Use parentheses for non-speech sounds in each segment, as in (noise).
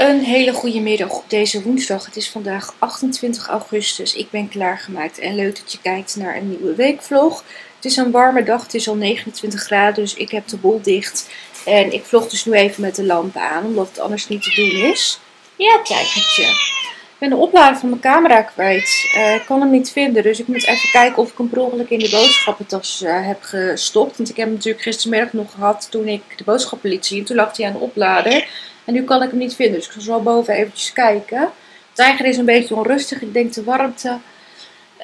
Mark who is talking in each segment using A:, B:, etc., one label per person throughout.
A: Een hele goede middag op deze woensdag. Het is vandaag 28 augustus. Ik ben klaargemaakt en leuk dat je kijkt naar een nieuwe weekvlog. Het is een warme dag, het is al 29 graden, dus ik heb de bol dicht. En ik vlog dus nu even met de lampen aan, omdat het anders niet te doen is. Ja. Ik ben de oplader van mijn camera kwijt. Uh, ik kan hem niet vinden, dus ik moet even kijken of ik hem per ongeluk in de boodschappentas uh, heb gestopt. Want ik heb hem natuurlijk gistermiddag nog gehad toen ik de boodschappen liet zien. Toen lag hij aan de oplader. En nu kan ik hem niet vinden, dus ik zal zo boven eventjes kijken. Het tijger is een beetje onrustig, ik denk de warmte.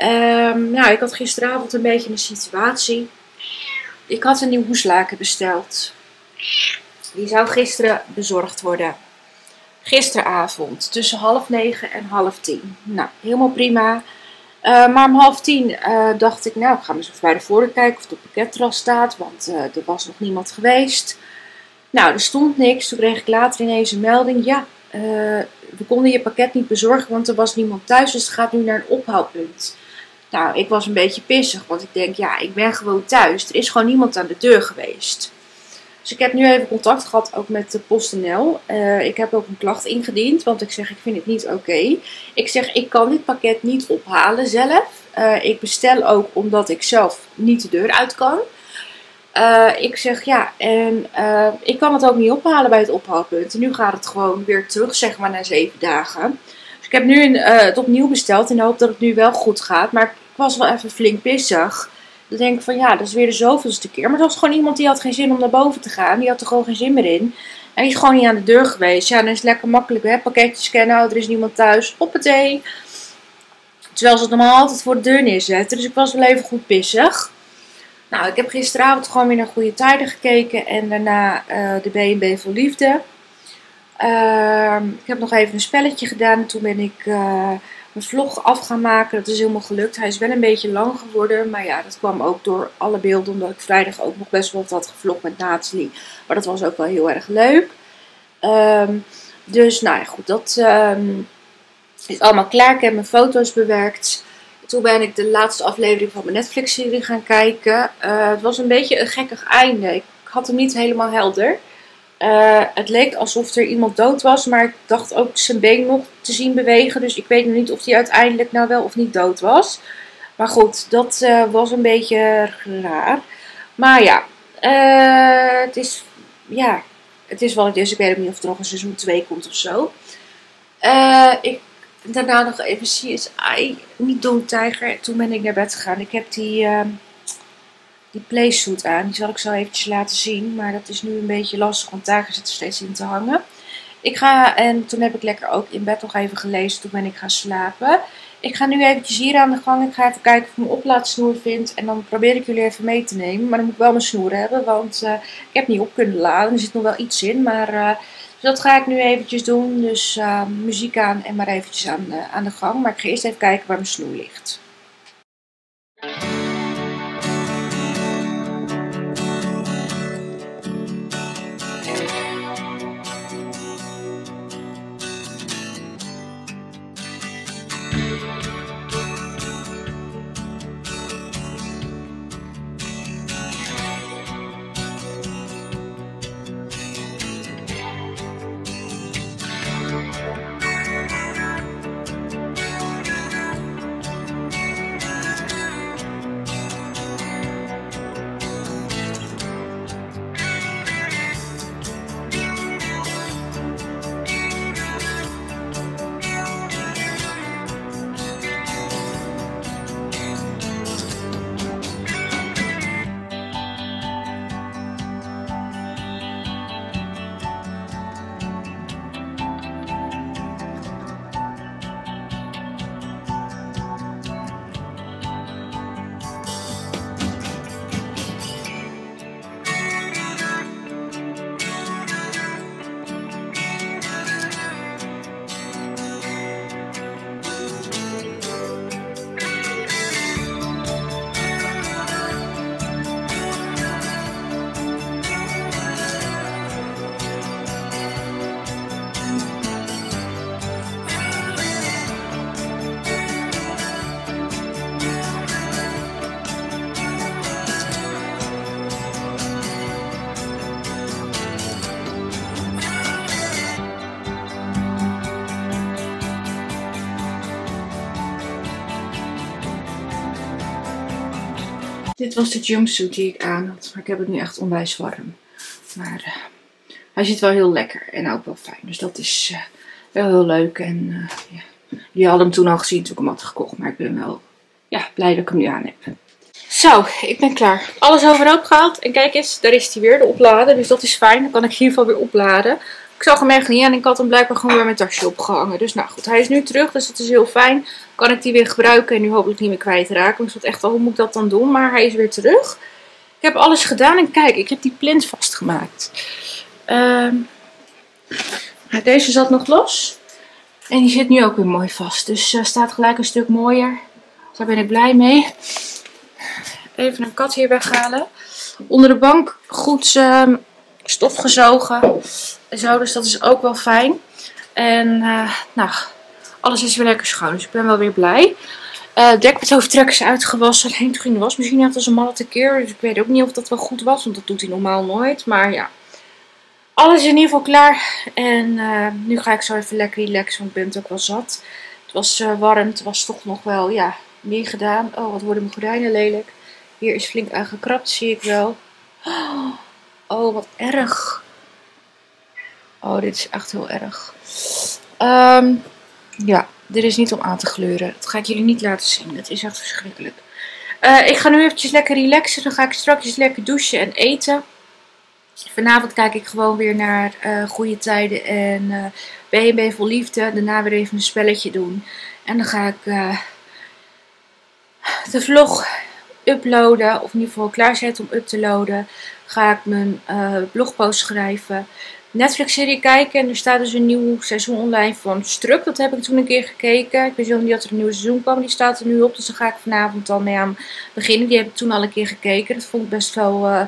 A: Um, nou, ik had gisteravond een beetje een situatie. Ik had een nieuw hoeslaken besteld. Die zou gisteren bezorgd worden. Gisteravond, tussen half negen en half tien. Nou, helemaal prima. Uh, maar om half tien uh, dacht ik, nou, ik ga eens even bij de voordeur kijken of het pakketras staat. Want uh, er was nog niemand geweest. Nou, er stond niks. Toen kreeg ik later ineens een melding. Ja, we konden je pakket niet bezorgen, want er was niemand thuis. Dus het gaat nu naar een ophaalpunt. Nou, ik was een beetje pissig, want ik denk, ja, ik ben gewoon thuis. Er is gewoon niemand aan de deur geweest. Dus ik heb nu even contact gehad ook met de PostNL. Uh, ik heb ook een klacht ingediend, want ik zeg, ik vind het niet oké. Ik zeg, ik kan dit pakket niet ophalen zelf. Uh, ik bestel ook omdat ik zelf niet de deur uit kan. Uh, ik zeg ja, en ik kan het ook niet ophalen bij het ophaalpunt. En nu gaat het gewoon weer terug, zeg maar, na zeven dagen. Dus ik heb nu een, het opnieuw besteld in de hoop dat het nu wel goed gaat. Maar ik was wel even flink pissig. Dan denk ik van ja, dat is weer de zoveelste keer. Maar er was gewoon iemand die had geen zin om naar boven te gaan. Die had er gewoon geen zin meer in. En die is gewoon niet aan de deur geweest. Ja, dan is het lekker makkelijk. Hè? Pakketje scannen, oh, er is niemand thuis. Op het thee. Terwijl ze het normaal altijd voor de deur neerzetten. Dus ik was wel even goed pissig. Nou, ik heb gisteravond gewoon weer naar Goede Tijden gekeken en daarna uh, de B&B voor Liefde. Uh, ik heb nog even een spelletje gedaan en toen ben ik uh, mijn vlog af gaan maken. Dat is helemaal gelukt. Hij is wel een beetje lang geworden, maar ja, dat kwam ook door alle beelden omdat ik vrijdag ook nog best wel wat had gevlogd met Nathalie. Maar dat was ook wel heel erg leuk. Um, dus nou ja, goed, dat um, is allemaal klaar. Ik heb mijn foto's bewerkt. Toen ben ik de laatste aflevering van mijn Netflix-serie gaan kijken. Uh, het was een beetje een gekkig einde. Ik had hem niet helemaal helder. Uh, het leek alsof er iemand dood was, maar ik dacht ook zijn been nog te zien bewegen. Dus ik weet nog niet of hij uiteindelijk nou wel of niet dood was. Maar goed, dat uh, was een beetje raar. Maar ja, het is, ja, het is wel het. Ik weet ook niet of er nog een seizoen 2 komt of zo. ik daarna nog even CSI, niet Don't Tiger. Toen ben ik naar bed gegaan. Ik heb die, uh, die playsuit aan. Die zal ik zo eventjes laten zien. Maar dat is nu een beetje lastig, want zit er steeds in te hangen. Ik ga, en toen heb ik lekker ook in bed nog even gelezen. Toen ben ik gaan slapen. Ik ga nu eventjes hier aan de gang. Ik ga even kijken of ik mijn oplaadsnoer vind. En dan probeer ik jullie even mee te nemen. Maar dan moet ik wel mijn snoer hebben. Want uh, ik heb niet op kunnen laden. Er zit nog wel iets in. Maar... Uh, dus dat ga ik nu eventjes doen. Dus uh, muziek aan en maar eventjes aan, aan de gang. Maar ik ga eerst even kijken waar mijn snoer ligt. Dit was de jumpsuit die ik aan had. Maar ik heb het nu echt onwijs warm. Maar uh, hij zit wel heel lekker en ook wel fijn. Dus dat is uh, wel heel leuk. En uh, ja. jullie hadden hem toen al gezien toen ik hem had gekocht. Maar ik ben wel ja, blij dat ik hem nu aan heb. Zo, ik ben klaar. Alles overhoop gehaald. En kijk eens, daar is hij weer, de oplader. Dus dat is fijn. Dan kan ik in ieder geval weer opladen. Ik zag hem echt niet en ik had hem blijkbaar gewoon weer mijn tasje opgehangen. Dus nou goed, hij is nu terug, dus dat is heel fijn. Kan ik die weer gebruiken en nu hopelijk niet meer kwijtraken. Ik zat echt al, hoe moet ik dat dan doen? Maar hij is weer terug. Ik heb alles gedaan en kijk, ik heb die plint vastgemaakt. Um, deze zat nog los. En die zit nu ook weer mooi vast. Dus uh, staat gelijk een stuk mooier. Daar ben ik blij mee. Even een kat hier weghalen. Onder de bank goed uh, stof gezogen. Zo, dus dat is ook wel fijn. En uh, nou, alles is weer lekker schoon. Dus ik ben wel weer blij. Uh, dekbed is uitgewassen. Alleen toen ging de wasmachine net als een malle keer. Dus ik weet ook niet of dat wel goed was. Want dat doet hij normaal nooit. Maar ja. Alles is in ieder geval klaar. En uh, nu ga ik zo even lekker relaxen. Want ik ben het ook wel zat. Het was warm. Het was toch nog wel, ja, meer gedaan. Oh, wat worden mijn gordijnen lelijk. Hier is flink aangekrapt, zie ik wel. Oh, wat erg. Oh, dit is echt heel erg. Um, ja, dit is niet om aan te gleuren. Dat ga ik jullie niet laten zien. Dat is echt verschrikkelijk. Uh, ik ga nu eventjes lekker relaxen. Dan ga ik straks lekker douchen en eten. Vanavond kijk ik gewoon weer naar uh, Goede Tijden en uh, BNB Vol Liefde. Daarna weer even een spelletje doen. En dan ga ik de vlog uploaden. Of in ieder geval klaarzetten om up te loaden. Ga ik mijn blogpost schrijven. Netflix-serie kijken. En er staat dus een nieuw seizoen online van Struk. Dat heb ik toen een keer gekeken. Ik wist nog niet dat er een nieuw seizoen kwam. Die staat er nu op. Dus daar ga ik vanavond dan mee aan beginnen. Die heb ik toen al een keer gekeken. Dat vond ik best wel uh,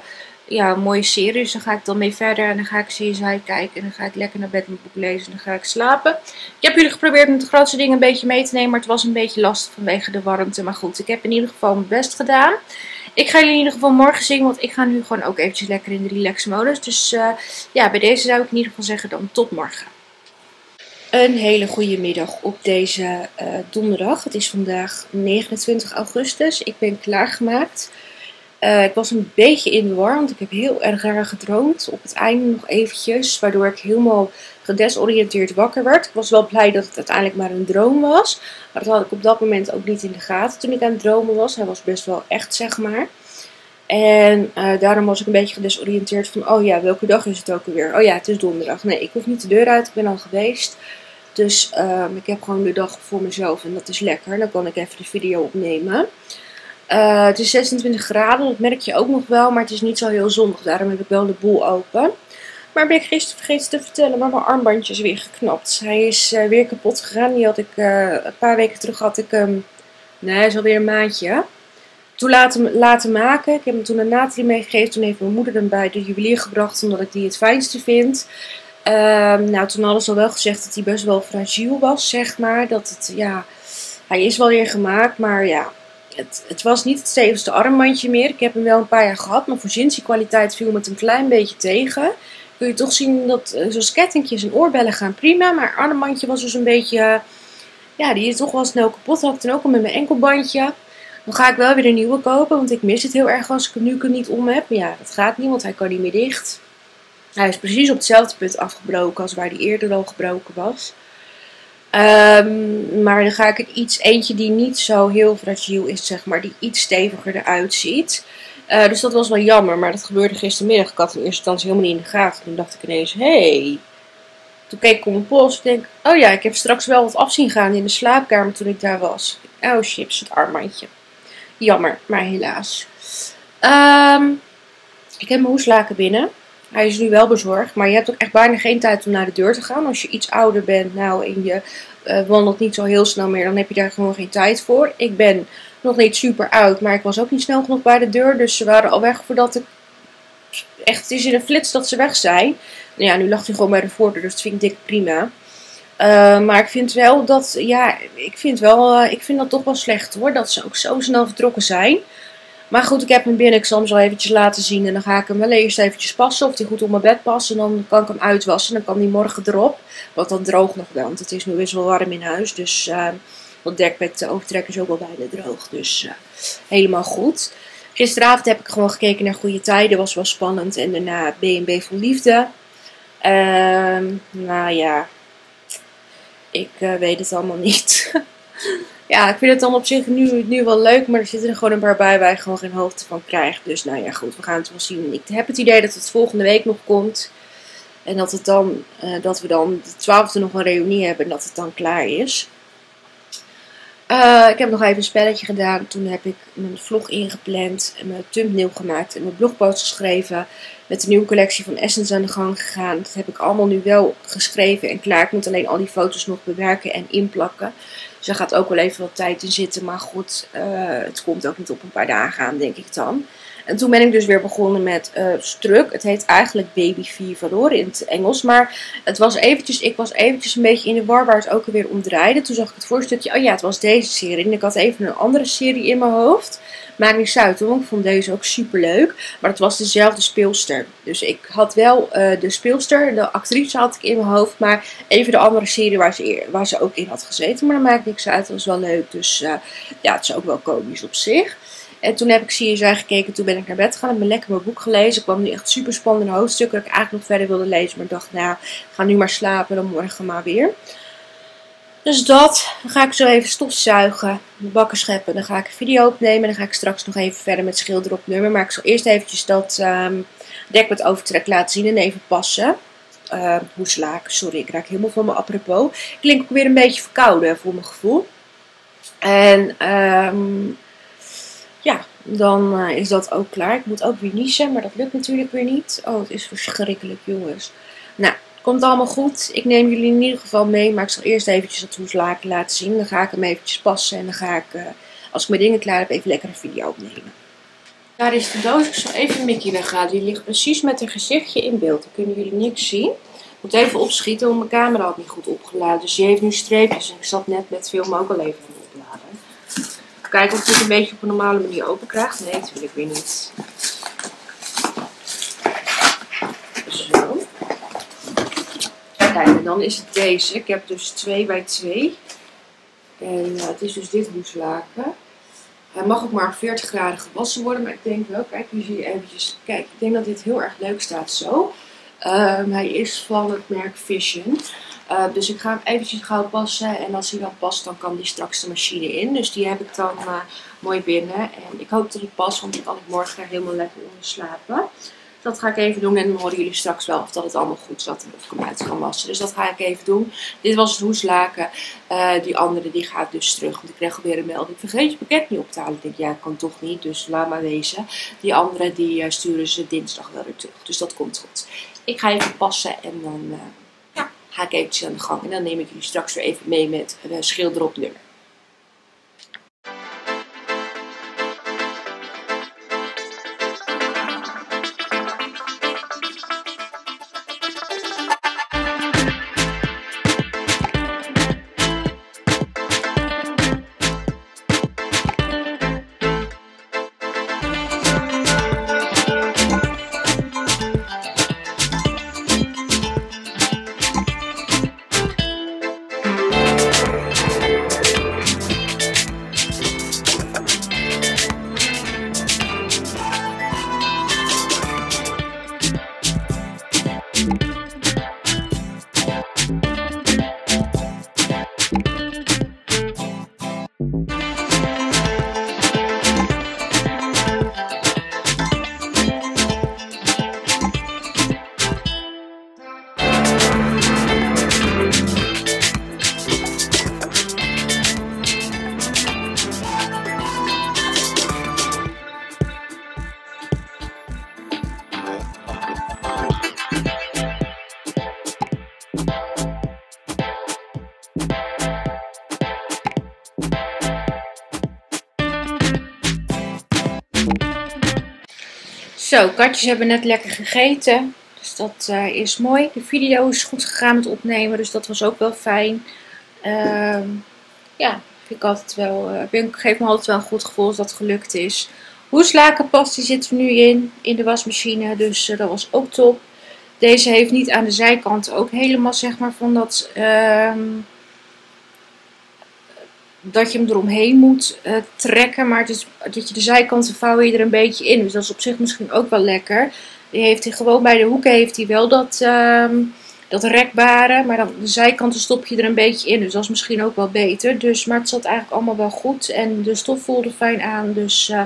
A: ja, een mooie serie. Dus daar ga ik dan mee verder. En dan ga ik CSI kijken. En dan ga ik lekker naar bed mijn boek lezen. En dan ga ik slapen. Ik heb jullie geprobeerd met de grootste dingen een beetje mee te nemen. Maar het was een beetje lastig vanwege de warmte. Maar goed, ik heb in ieder geval mijn best gedaan. Ik ga jullie in ieder geval morgen zien, want ik ga nu gewoon ook eventjes lekker in de relax modus. Dus uh, ja, bij deze zou ik in ieder geval zeggen dan tot morgen. Een hele goede middag op deze uh, donderdag. Het is vandaag 29 augustus. Ik ben klaargemaakt. Uh, ik was een beetje in de war, want ik heb heel erg raar gedroomd. Op het einde nog eventjes, waardoor ik helemaal gedesoriënteerd wakker werd. Ik was wel blij dat het uiteindelijk maar een droom was. Maar dat had ik op dat moment ook niet in de gaten toen ik aan het dromen was. Hij was best wel echt, zeg maar. En uh, daarom was ik een beetje gedesoriënteerd van, oh ja, welke dag is het ook alweer? Oh ja, het is donderdag. Nee, ik hoef niet de deur uit, ik ben al geweest. Dus uh, ik heb gewoon de dag voor mezelf en dat is lekker. Dan kan ik even de video opnemen. Uh, het is 26 graden, dat merk je ook nog wel, maar het is niet zo heel zonnig. Daarom heb ik wel de boel open. Maar ben ik gisteren vergeten te vertellen, maar mijn armbandje is weer geknapt. Hij is uh, weer kapot gegaan. Die had ik uh, een paar weken terug had ik hem. nee, hij is alweer een maandje. Toen laten, laten maken. Ik heb hem toen een natie meegegeven. Toen heeft mijn moeder hem bij de juwelier gebracht, omdat ik die het fijnste vind. Uh, nou, toen hadden ze al wel gezegd dat hij best wel fragiel was, zeg maar. Dat het, ja, hij is wel weer gemaakt, maar ja, het, het, was niet het stevigste armbandje meer. Ik heb hem wel een paar jaar gehad, maar voor zinsiekwaliteit viel me het een klein beetje tegen kun je toch zien dat uh, zoals kettingjes en oorbellen gaan prima. Maar armbandje was dus een beetje, ja, die is toch wel snel kapot. Had ik dan ook al met mijn enkelbandje. Dan ga ik wel weer een nieuwe kopen, want ik mis het heel erg als ik hem nu niet om heb. Maar ja, dat gaat niet, want hij kan niet meer dicht. Hij is precies op hetzelfde punt afgebroken als waar hij eerder al gebroken was. Um, maar dan ga ik er iets, eentje die niet zo heel fragiel is, zeg maar, die iets steviger eruit ziet. Uh, dus dat was wel jammer, maar dat gebeurde gistermiddag. Ik had in eerste instantie helemaal niet in de gaten. Toen dacht ik ineens, hey. Toen keek ik op mijn pols. Ik denk, oh ja, ik heb straks wel wat afzien gaan in de slaapkamer toen ik daar was. Oh chips, het armbandje. Jammer, maar helaas. Um, ik heb mijn hoeslaken binnen. Hij is nu wel bezorgd, maar je hebt ook echt bijna geen tijd om naar de deur te gaan. Als je iets ouder bent nou, en je uh, wandelt niet zo heel snel meer, dan heb je daar gewoon geen tijd voor. Ik ben nog niet super oud, maar ik was ook niet snel genoeg bij de deur. Dus ze waren al weg voordat ik. Echt, het is in een flits dat ze weg zijn. Nou ja, nu lag hij gewoon bij de voordeur, dus dat vind ik prima. Uh, maar ik vind wel dat, ja, ik vind wel, uh, ik vind dat toch wel slecht hoor, dat ze ook zo snel vertrokken zijn. Maar goed, ik heb hem binnen, ik zal hem zo eventjes laten zien en dan ga ik hem wel eerst eventjes passen, of hij goed op mijn bed past. En dan kan ik hem uitwassen en dan kan hij morgen erop, want dan droogt nog wel, want het is nu best wel warm in huis. Dus uh, dat dekbed overtrekken is ook wel bijna droog, dus helemaal goed. Gisteravond heb ik gewoon gekeken naar Goede Tijden, was wel spannend. En daarna B&B van Liefde. Ehm, nou ja, ik eh, weet het allemaal niet. (laughs) ja, ik vind het dan op zich nu, nu wel leuk, maar er zitten er gewoon een paar bij waar je gewoon geen hoofd van krijgt. Dus nou ja, goed, we gaan het wel zien. Ik heb het idee dat het volgende week nog komt. En dat, het dan, uh, dat we dan de 12e nog een reunie hebben en dat het dan klaar is. Uh, ik heb nog even een spelletje gedaan. Toen heb ik mijn vlog ingepland, en mijn thumbnail gemaakt en mijn blogpost geschreven. Met de nieuwe collectie van Essence aan de gang gegaan. Dat heb ik allemaal nu wel geschreven en klaar. Ik moet alleen al die foto's nog bewerken en inplakken. Daar gaat ook wel even wat tijd in zitten. Maar goed, uh, het komt ook niet op een paar dagen aan, denk ik dan. En toen ben ik dus weer begonnen met uh, Struk. Het heet eigenlijk Baby Fever in het Engels. Maar het was eventjes, ik was eventjes een beetje in de war waar het ook alweer om draaide. Toen zag ik het voorstukje. Oh ja, het was deze serie. En ik had even een andere serie in mijn hoofd. Maakt niet uit hoor, ik vond deze ook super leuk. Maar het was dezelfde speelster. Dus ik had wel uh, de speelster, de actrice had ik in mijn hoofd. Maar even de andere serie waar ze, waar ze ook in had gezeten. Maar dat maakt niks uit, dat was wel leuk. Dus uh, ja, het is ook wel komisch op zich. En toen heb ik CSI gekeken, toen ben ik naar bed gegaan. Heb lekker mijn boek gelezen. Ik kwam nu echt super spannende hoofdstukken dat ik eigenlijk nog verder wilde lezen. Maar ik dacht, nou, ga nu maar slapen, dan morgen maar weer. Dus dat. Dan ga ik zo even stofzuigen, bakken scheppen. Dan ga ik een video opnemen. Dan ga ik straks nog even verder met schilder op nummer. Maar ik zal eerst eventjes dat um, dek met overtrek laten zien en even passen. Uh, hoeslaken, sorry, ik raak helemaal van mijn apropos. Ik klink ook weer een beetje verkouden voor mijn gevoel. En um, ja, dan uh, is dat ook klaar. Ik moet ook weer niezen, maar dat lukt natuurlijk weer niet. Oh, het is verschrikkelijk, jongens. Nou, komt allemaal goed. Ik neem jullie in ieder geval mee, maar ik zal eerst eventjes dat hoeslaken laten zien. Dan ga ik hem eventjes passen en dan ga ik, uh, als ik mijn dingen klaar heb, even lekker een video opnemen. Daar is de doos. Ik zal even Mickey weghalen. Die ligt precies met haar gezichtje in beeld. Dan kunnen jullie niks zien. Ik moet even opschieten, want mijn camera had niet goed opgeladen. Dus die heeft nu streepjes. En ik zat net met filmen ook al even Kijken of ik het een beetje op een normale manier open krijg. Nee, ik weer niet. Zo. Kijk, en dan is het deze. Ik heb dus 2 bij 2. En uh, het is dus dit hoeslaken. Hij mag ook maar 40 graden gewassen worden. Maar ik denk wel, kijk, hier zie je eventjes. Kijk, ik denk dat dit heel erg leuk staat zo. Um, hij is van het merk Vision. Uh, dus ik ga hem eventjes gauw passen. En als hij dan past, dan kan die straks de machine in. Dus die heb ik dan uh, mooi binnen. En ik hoop dat hij past, want dan kan ik morgen er helemaal lekker onder slapen. Dat ga ik even doen. En dan horen jullie straks wel of dat het allemaal goed zat. En of ik hem uit kan wassen. Dus dat ga ik even doen. Dit was het hoeslaken. Uh, die andere die gaat dus terug. Want ik kreeg alweer een melding. Vergeet je pakket niet op te halen. Ik denk, ja, kan toch niet. Dus laat maar wezen. Die andere die sturen ze dinsdag wel weer terug. Dus dat komt goed. Ik ga even passen en dan ga ik eventjes aan de gang. En dan neem ik jullie straks weer even mee met een schilder op nummer. Zo, katjes hebben net lekker gegeten. Dus dat uh, is mooi. De video is goed gegaan met opnemen, dus dat was ook wel fijn. Uh, ja, vind ik altijd wel, uh, ben, geeft me altijd wel een goed gevoel als dat gelukt is. Hoeslakenpast zit er nu in, in de wasmachine, dus uh, dat was ook top. Deze heeft niet aan de zijkant ook helemaal zeg maar van dat... Uh, dat je hem eromheen moet uh, trekken. Maar het dat je de zijkanten vouw je er een beetje in. Dus dat is op zich misschien ook wel lekker. Die heeft hij gewoon bij de hoeken heeft hij wel dat, uh, dat rekbare. Maar dan de zijkanten stop je er een beetje in. Dus dat is misschien ook wel beter. Dus, maar het zat eigenlijk allemaal wel goed. En de stof voelde fijn aan. Dus uh,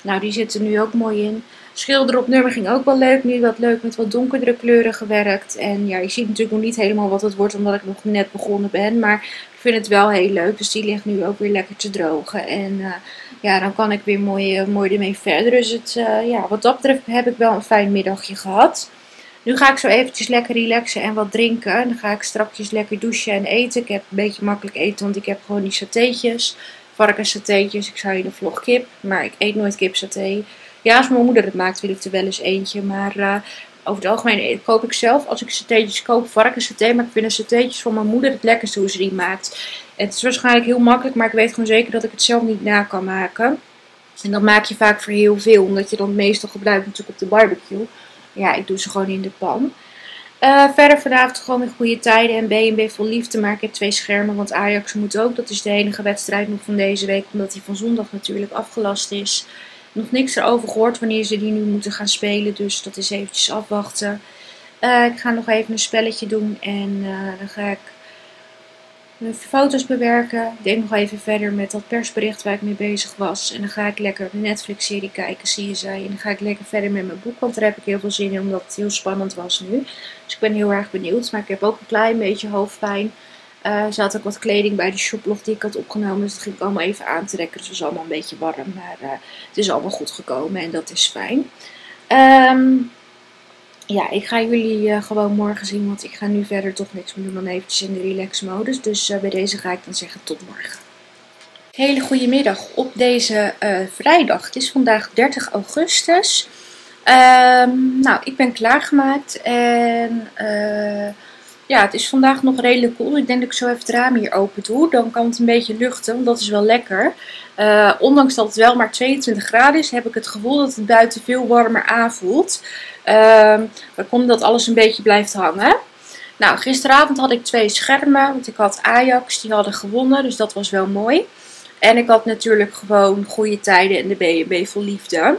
A: nou, die zit er nu ook mooi in. Schilder op nummer ging ook wel leuk. Nu wat leuk met wat donkerdere kleuren gewerkt. En ja, je ziet natuurlijk nog niet helemaal wat het wordt, omdat ik nog net begonnen ben. Maar ik vind het wel heel leuk. Dus die ligt nu ook weer lekker te drogen. En uh, ja, dan kan ik weer mooi, uh, mooi ermee verder. Dus het, uh, ja, wat dat betreft heb ik wel een fijn middagje gehad. Nu ga ik zo eventjes lekker relaxen en wat drinken. Dan ga ik straks lekker douchen en eten. Ik heb een beetje makkelijk eten, want ik heb gewoon die satéetjes. Varkenssatéetjes. Ik zou je de vlog kip, maar ik eet nooit kipsaté. Ja, als mijn moeder het maakt, wil ik er wel eens eentje. Maar uh, over het algemeen koop ik zelf, als ik satéetjes koop, varkenssaté. Maar ik vind de satéetjes van mijn moeder het lekkerste hoe ze die maakt. Het is waarschijnlijk heel makkelijk, maar ik weet gewoon zeker dat ik het zelf niet na kan maken. En dat maak je vaak voor heel veel, omdat je dan meestal gebruikt natuurlijk op de barbecue. Ja, ik doe ze gewoon in de pan. Uh, verder vanavond gewoon weer goede tijden en BNB vol liefde. Maar ik heb twee schermen, want Ajax moet ook. Dat is de enige wedstrijd nog van deze week, omdat die van zondag natuurlijk afgelast is nog niks erover gehoord wanneer ze die nu moeten gaan spelen. Dus dat is eventjes afwachten. Uh, ik ga nog even een spelletje doen en uh, dan ga ik mijn foto's bewerken. Ik denk nog even verder met dat persbericht waar ik mee bezig was. En dan ga ik lekker de Netflix-serie kijken, zie je zij. En dan ga ik lekker verder met mijn boek, want daar heb ik heel veel zin in, omdat het heel spannend was nu. Dus ik ben heel erg benieuwd, maar ik heb ook een klein beetje hoofdpijn. Uh, ze had ook wat kleding bij de shoplog die ik had opgenomen. Dus dat ging ik allemaal even aantrekken. Dus het was allemaal een beetje warm. Maar uh, het is allemaal goed gekomen en dat is fijn. Um, ja, ik ga jullie uh, gewoon morgen zien. Want ik ga nu verder toch niks meer doen dan eventjes in de relax modus. Dus bij deze ga ik dan zeggen tot morgen. Hele goede middag op deze vrijdag. Het is vandaag 30 augustus. Um, nou, ik ben klaargemaakt. En ja, het is vandaag nog redelijk koel. Ik denk dat ik zo even het raam hier open doe. Dan kan het een beetje luchten, want dat is wel lekker. Uh, ondanks dat het wel maar 22 graden is, heb ik het gevoel dat het buiten veel warmer aanvoelt. Uh, dan komt dat alles een beetje blijft hangen. Nou, gisteravond had ik twee schermen, want ik had Ajax, die hadden gewonnen, dus dat was wel mooi. En ik had natuurlijk gewoon goede tijden in de BNB vol liefde.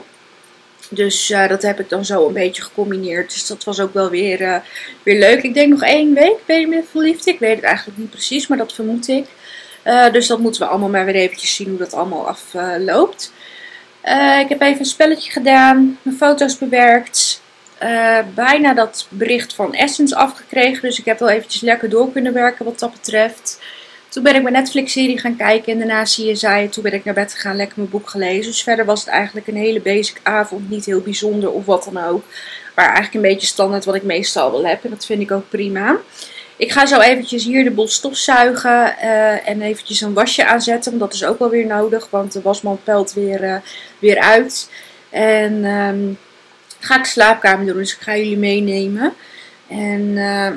A: Dus uh, dat heb ik dan zo een beetje gecombineerd. Dus dat was ook wel weer, uh, weer leuk. Ik denk nog één week ben je met verliefd. Ik weet het eigenlijk niet precies, maar dat vermoed ik. Uh, dus dat moeten we allemaal maar weer eventjes zien hoe dat allemaal afloopt. ik heb even een spelletje gedaan. Mijn foto's bewerkt. bijna dat bericht van Essence afgekregen. Dus ik heb wel eventjes lekker door kunnen werken wat dat betreft. Toen ben ik mijn Netflix-serie gaan kijken en daarna zie je zij. Toen ben ik naar bed gegaan, lekker mijn boek gelezen. Dus verder was het eigenlijk een hele basic avond, niet heel bijzonder of wat dan ook. Maar eigenlijk een beetje standaard wat ik meestal wel heb en dat vind ik ook prima. Ik ga zo eventjes hier de bol stofzuigen uh, en eventjes een wasje aanzetten. Want dat is ook wel weer nodig, want de wasman pelt weer, uh, weer uit. En um, ga ik de slaapkamer doen, dus ik ga jullie meenemen. En... Uh,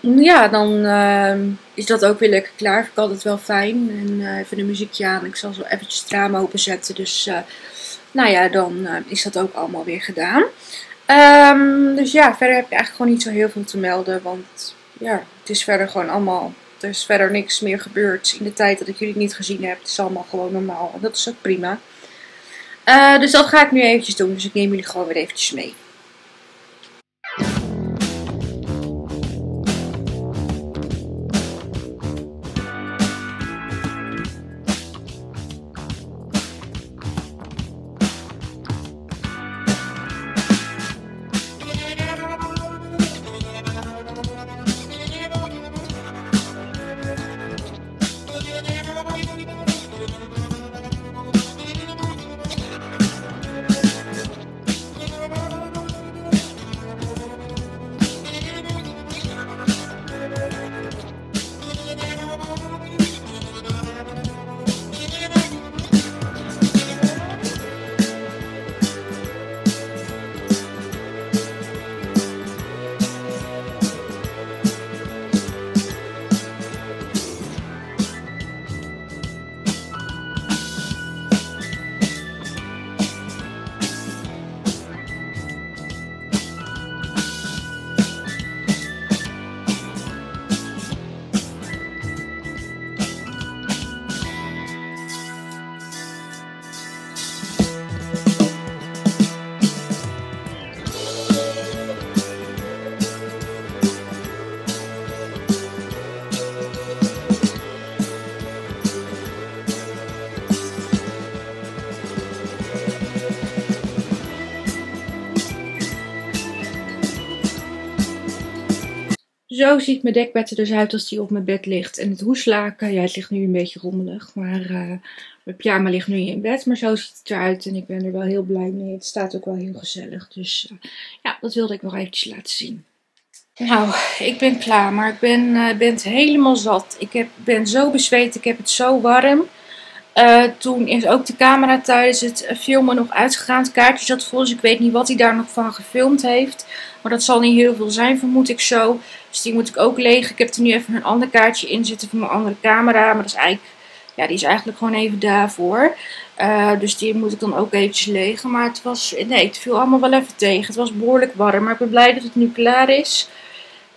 A: ja, dan uh, is dat ook weer lekker klaar. Vind ik altijd wel fijn. En uh, even een muziekje aan. Ik zal zo eventjes het raam openzetten. Dus uh, nou ja, dan is dat ook allemaal weer gedaan. Um, dus ja, verder heb ik eigenlijk gewoon niet zo heel veel te melden. Want ja, het is verder gewoon allemaal... Er is verder niks meer gebeurd in de tijd dat ik jullie niet gezien heb. Het is allemaal gewoon normaal. En dat is ook prima. dus dat ga ik nu eventjes doen. Dus ik neem jullie gewoon weer eventjes mee. Zo ziet mijn dekbed er dus uit als die op mijn bed ligt. En het hoeslaken, ja het ligt nu een beetje rommelig. Maar uh, mijn pyjama ligt nu in bed. Maar zo ziet het eruit en ik ben er wel heel blij mee. Het staat ook wel heel gezellig. Dus uh, ja, dat wilde ik nog eventjes laten zien. Nou, ik ben klaar, maar ik ben, uh, ben het helemaal zat. Ik heb, ben zo bezweet, ik heb het zo warm. Uh, toen is ook de camera tijdens het filmen nog uitgegaan. Het kaartje zat vol, dus ik weet niet wat hij daar nog van gefilmd heeft. Maar dat zal niet heel veel zijn, vermoed ik zo. Dus die moet ik ook leeg. Ik heb er nu even een ander kaartje in zitten van mijn andere camera. Maar dat is eigenlijk, ja, die is eigenlijk gewoon even daarvoor. Uh, dus die moet ik dan ook eventjes legen. Maar het was, nee, het viel allemaal wel even tegen. Het was behoorlijk warm, maar ik ben blij dat het nu klaar is.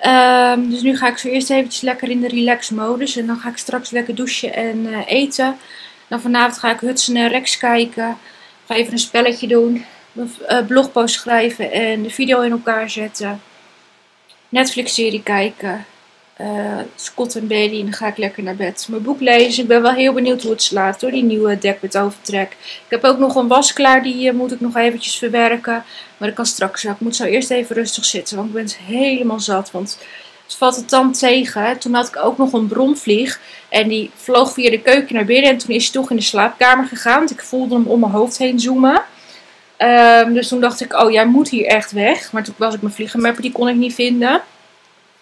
A: Um, dus nu ga ik zo eerst eventjes lekker in de relax modus. En dan ga ik straks lekker douchen en uh, eten. Dan vanavond ga ik Hudson en Rex kijken. Ga even een spelletje doen. Een blogpost schrijven en de video in elkaar zetten. Netflix-serie kijken. Uh, Scott en Bailey en dan ga ik lekker naar bed. Mijn boek lezen. Ik ben wel heel benieuwd hoe het slaat door die nieuwe dekbed overtrek. Ik heb ook nog een was klaar, die uh, moet ik nog eventjes verwerken. Maar dat kan straks Ik moet zo eerst even rustig zitten, want ik ben helemaal zat. Want het valt het dan tegen. Toen had ik ook nog een bromvlieg. En die vloog via de keuken naar binnen. En toen is hij toch in de slaapkamer gegaan. Want ik voelde hem om mijn hoofd heen zoomen. Um, dus toen dacht ik, oh jij moet hier echt weg. Maar toen was ik mijn vliegenmapper, die kon ik niet vinden.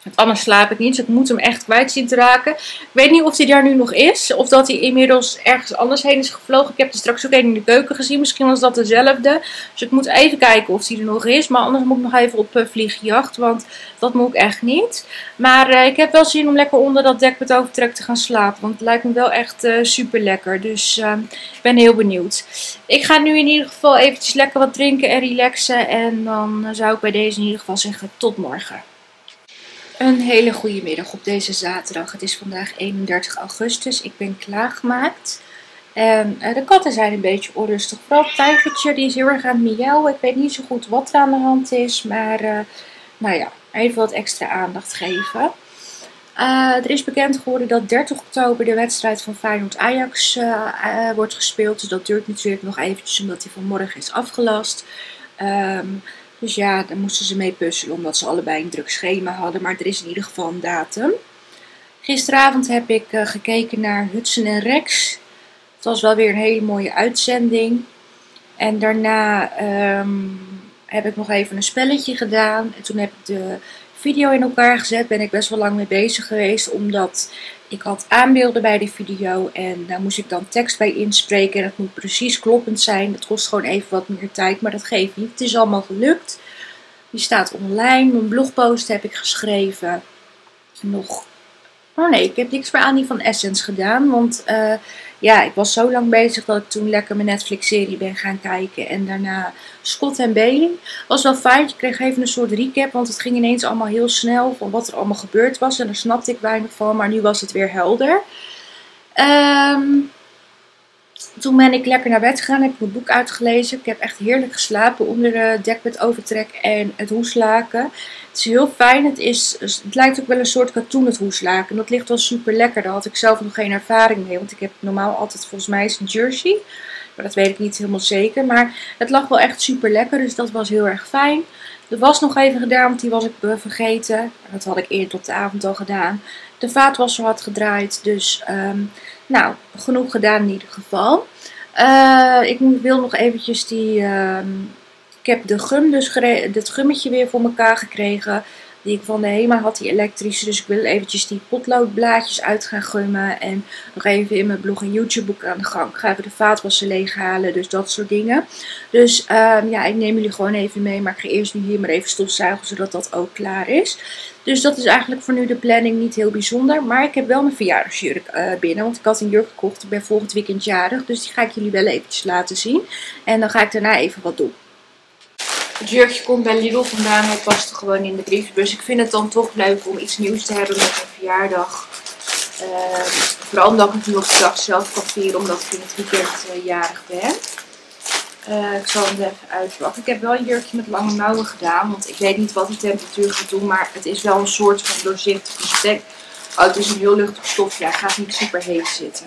A: Want anders slaap ik niet, dus ik moet hem echt kwijt zien te raken. Ik weet niet of hij daar nu nog is. Of dat hij inmiddels ergens anders heen is gevlogen. Ik heb er straks ook een in de keuken gezien. Misschien was dat dezelfde. Dus ik moet even kijken of hij er nog is. Maar anders moet ik nog even op uh, vliegjacht. Want dat moet ik echt niet. Maar uh, ik heb wel zin om lekker onder dat dekbed overtrek te gaan slapen. Want het lijkt me wel echt uh, super lekker. Dus ik ben heel benieuwd. Ik ga nu in ieder geval eventjes lekker wat drinken en relaxen. En dan zou ik bij deze in ieder geval zeggen tot morgen. Een hele goede middag op deze zaterdag. Het is vandaag 31 augustus. Ik ben klaargemaakt. En uh, de katten zijn een beetje onrustig. Vooral het tijgertje, die is heel erg aan het miauwen. Ik weet niet zo goed wat er aan de hand is. Maar uh, nou ja, even wat extra aandacht geven. Uh, er is bekend geworden dat 30 oktober de wedstrijd van Feyenoord-Ajax wordt gespeeld. Dus dat duurt natuurlijk nog eventjes omdat die vanmorgen is afgelast. Um, dus ja, daar moesten ze mee puzzelen omdat ze allebei een druk schema hadden. Maar er is in ieder geval een datum. Gisteravond heb ik uh, gekeken naar Hudson en Rex. Het was wel weer een hele mooie uitzending. En daarna um, heb ik nog even een spelletje gedaan. En toen heb ik de video in elkaar gezet. Ben ik best wel lang mee bezig geweest. Omdat ik had aanbeelden bij die video. En daar moest ik dan tekst bij inspreken. En dat moet precies kloppend zijn. Dat kost gewoon even wat meer tijd. Maar dat geeft niet. Het is allemaal gelukt. Die staat online. Mijn blogpost heb ik geschreven. Nog. Oh nee, ik heb niks meer aan die van Essence gedaan. Want uh, ja, ik was zo lang bezig dat ik toen lekker mijn Netflix-serie ben gaan kijken. En daarna Scott en Bailey. Was wel fijn. Je kreeg even een soort recap. Want het ging ineens allemaal heel snel van wat er allemaal gebeurd was. En daar snapte ik weinig van. Maar nu was het weer helder. Um, toen ben ik lekker naar bed gegaan, heb ik mijn boek uitgelezen. Ik heb echt heerlijk geslapen onder de dekbed overtrek en het hoeslaken. Het is heel fijn. Het, is, het lijkt ook wel een soort katoen het hoeslaken. Dat ligt wel super lekker. Daar had ik zelf nog geen ervaring mee. Want ik heb normaal altijd volgens mij een jersey. Maar dat weet ik niet helemaal zeker. Maar het lag wel echt super lekker. Dus dat was heel erg fijn. De was nog even gedaan, want die was ik vergeten. Dat had ik eerder tot de avond al gedaan. De vaatwasser had gedraaid. Dus um, nou, genoeg gedaan in ieder geval. Uh, ik wil nog eventjes die... Uh, ik heb de gum dus dit gummetje weer voor elkaar gekregen. Die ik van de HEMA had, die elektrische. Dus ik wil eventjes die potloodblaadjes uit gaan gummen. En nog even in mijn blog en YouTube boek aan de gang. Ik ga even de vaatwassen leeghalen. Dus dat soort dingen. Dus um, ja, ik neem jullie gewoon even mee. Maar ik ga eerst nu hier maar even stofzuigen. Zodat dat ook klaar is. Dus dat is eigenlijk voor nu de planning niet heel bijzonder. Maar ik heb wel mijn verjaardagsjurk uh, binnen. Want ik had een jurk gekocht. Ik ben volgend weekend jarig. Dus die ga ik jullie wel eventjes laten zien. En dan ga ik daarna even wat doen. Het jurkje komt bij Lidl vandaan. Het past gewoon in de brievenbus. Ik vind het dan toch leuk om iets nieuws te hebben met mijn verjaardag. Uh, vooral omdat ik het nog de dag zelf kan. Omdat ik in het weekend uh, jarig ben. Uh, ik zal hem even uitpakken. Ik heb wel een jurkje met lange mouwen gedaan. Want ik weet niet wat de temperatuur gaat doen. Maar het is wel een soort van doorzichtige stek. Oh, het is een heel luchtig stofje. Hij gaat niet super heet zitten.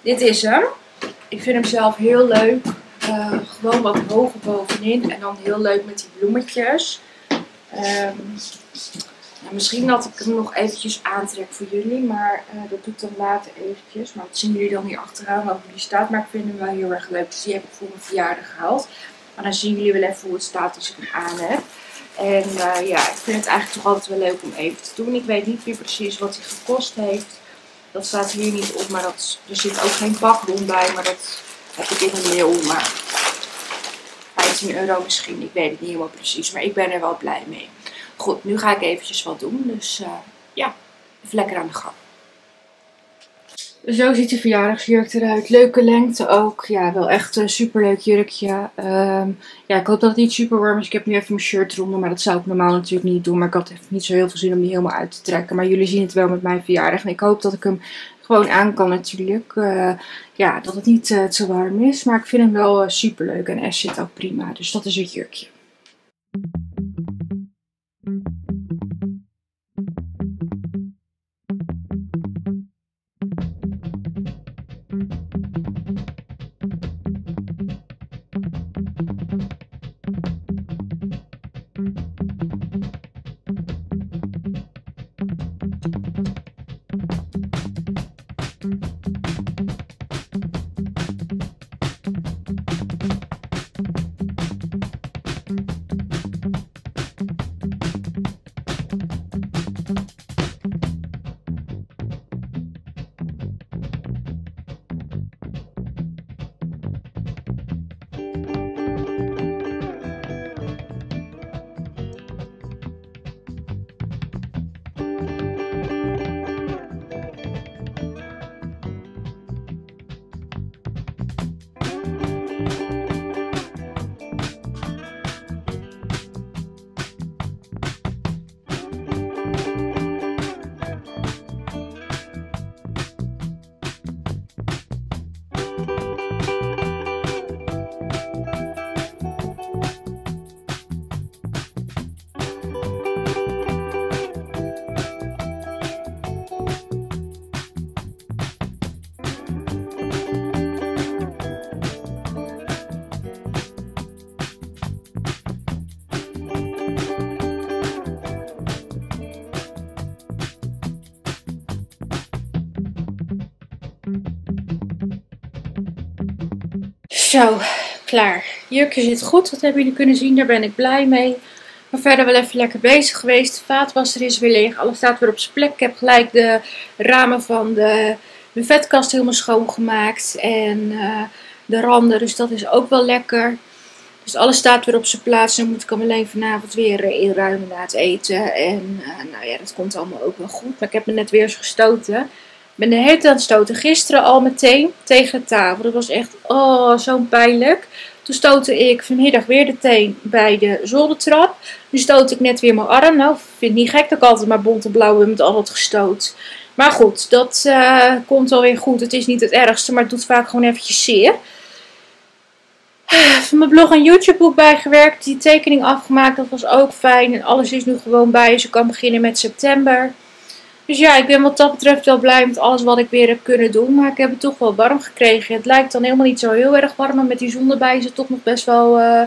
A: Dit is hem. Ik vind hem zelf heel leuk. Uh, gewoon wat hoger bovenin. En dan heel leuk met die bloemetjes. Um, misschien dat ik hem nog eventjes aantrek voor jullie, maar uh, dat doe ik dan later eventjes. Maar dat zien jullie dan hier achteraan hoe die staat. Maar ik vind hem wel heel erg leuk, dus die heb ik voor mijn verjaardag gehaald. Maar dan zien jullie wel even hoe het staat als ik hem aan heb. En uh, ja, ik vind het eigenlijk toch altijd wel leuk om even te doen. Ik weet niet meer precies wat hij gekost heeft. Dat staat hier niet op, maar dat, er zit ook geen pakbon bij. Maar dat heb ik in een mail. Maar 15 euro misschien, ik weet het niet helemaal precies. Maar ik ben er wel blij mee. Goed, nu ga ik eventjes wat doen. Dus uh, ja, even lekker aan de gang. Zo ziet de verjaardagsjurk eruit. Leuke lengte ook. Ja, wel echt een superleuk jurkje. Um, ja, ik hoop dat het niet super warm is. Ik heb nu even mijn shirt eronder, maar dat zou ik normaal natuurlijk niet doen. Maar ik had even niet zo heel veel zin om die helemaal uit te trekken. Maar jullie zien het wel met mijn verjaardag. En ik hoop dat ik hem gewoon aan kan natuurlijk. Uh, ja, dat het niet uh, te warm is. Maar ik vind hem wel uh, super leuk. En S zit ook prima. Dus dat is het jurkje. Zo, klaar. Jurkje zit goed, dat hebben jullie kunnen zien. Daar ben ik blij mee. Maar verder wel even lekker bezig geweest. De vaatwasser is weer leeg. Alles staat weer op zijn plek. Ik heb gelijk de ramen van de buffetkast helemaal schoongemaakt. En uh, de randen, dus dat is ook wel lekker. Dus alles staat weer op zijn plaats. Dan moet ik hem alleen vanavond weer inruimen na het eten. En uh, nou ja, dat komt allemaal ook wel goed. Maar ik heb me net weer eens gestoten ben de hele aan het stoten. Gisteren al meteen tegen de tafel. Dat was echt oh, zo pijnlijk. Toen stootte ik vanmiddag weer de teen bij de zoldertrap. Nu stoot ik net weer mijn arm. Nou, vind niet gek dat ik altijd maar bont en blauw ben met al dat gestoot. Maar goed, dat uh, komt alweer goed. Het is niet het ergste, maar het doet vaak gewoon eventjes zeer. Van mijn blog en YouTube boek bijgewerkt. Die tekening afgemaakt, dat was ook fijn. En alles is nu gewoon bij. Dus ik kan beginnen met september. Dus ja, ik ben wat dat betreft wel blij met alles wat ik weer heb kunnen doen. Maar ik heb het toch wel warm gekregen. Het lijkt dan helemaal niet zo heel erg warm. Maar met die zon erbij is het toch nog best wel, uh,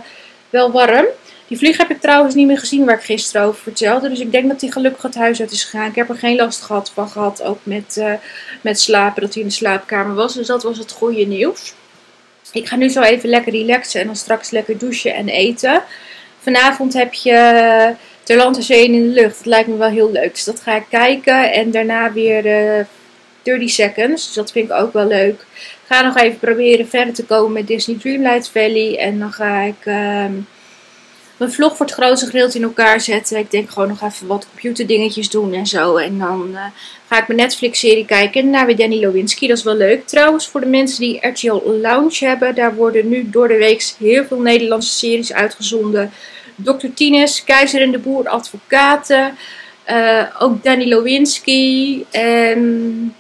A: wel warm. Die vlieg heb ik trouwens niet meer gezien waar ik gisteren over vertelde. Dus ik denk dat hij gelukkig het huis uit is gegaan. Ik heb er geen last gehad van gehad. Ook met, uh, met slapen, dat hij in de slaapkamer was. Dus dat was het goede nieuws. Ik ga nu zo even lekker relaxen en dan straks lekker douchen en eten. Vanavond heb je Ter land zee in de lucht. Dat lijkt me wel heel leuk. Dus dat ga ik kijken. En daarna weer uh, 30 seconds. Dus dat vind ik ook wel leuk. Ga nog even proberen verder te komen met Disney Dreamlight Valley. En dan ga ik uh, mijn vlog voor het grootste gedeelte in elkaar zetten. Ik denk gewoon nog even wat computerdingetjes doen en zo. En dan uh, ga ik mijn Netflix-serie kijken. En daarna weer Danny Lewinsky. Dat is wel leuk. Trouwens, voor de mensen die RTL Lounge hebben. Daar worden nu door de week heel veel Nederlandse series uitgezonden. Dr. Tines, Keizer en de Boer, advocaten. Uh, ook Danny Lewinsky en